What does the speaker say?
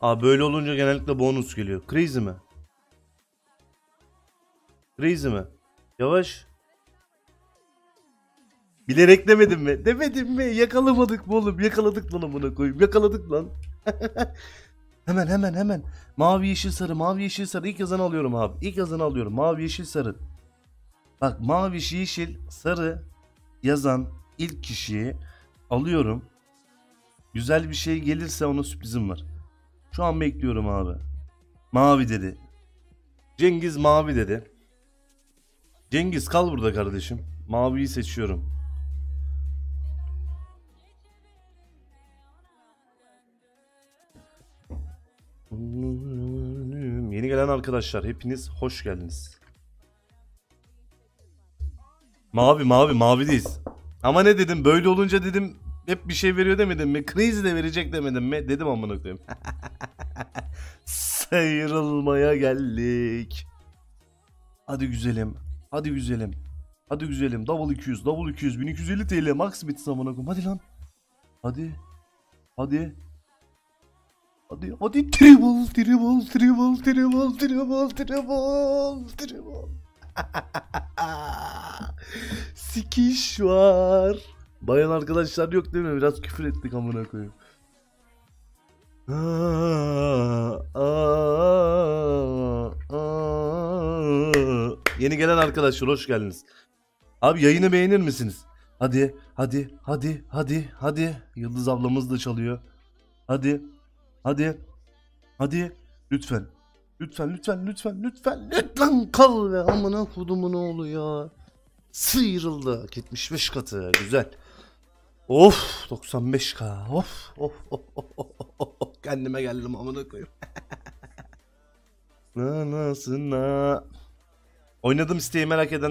Abi böyle olunca genellikle bonus geliyor. Crazy mi? Crazy mi? Yavaş. Bilerek demedim mi? Demedim mi? Yakalamadık mı oğlum? Yakaladık lan amına koyayım. Yakaladık lan. hemen hemen hemen. Mavi yeşil sarı mavi yeşil sarı ilk yazanı alıyorum abi. İlk yazanı alıyorum. Mavi yeşil sarı. Bak mavi yeşil sarı yazan ilk kişiyi alıyorum. Güzel bir şey gelirse ona sürprizim var. Şu an bekliyorum abi. Mavi dedi. Cengiz mavi dedi. Cengiz kal burada kardeşim. Maviyi seçiyorum. Yeni gelen arkadaşlar hepiniz hoş geldiniz. Mavi mavi mavideyiz. Ama ne dedim böyle olunca dedim hep bir şey veriyor demedim mi? Crazy de verecek demedim mi? Dedim amına koyayım. Sıyrılmaya geldik. Hadi güzelim. Hadi güzelim. Hadi güzelim. Double 200, double 200, 1250 TL max bit amına. Hadi lan. Hadi. Hadi. Hadi hadi triple triple triple triple triple triple triple. Sikiş var. Bayan arkadaşlar yok değil mi? Biraz küfür ettik amına koyayım. Yeni gelen arkadaşlar hoş geldiniz. Abi yayını beğenir misiniz? Hadi, hadi, hadi, hadi, hadi. Yıldız ablamız da çalıyor. Hadi, hadi, hadi. Lütfen, lütfen, lütfen, lütfen, lütfen, lütfen kal ve amına kodumun oğlu ya. Sıyrıldı. 75 katı. Güzel. Of 95k. Of of of of of of. Kendime geldim amına koyayım. Anasına. Oynadım isteği merak eden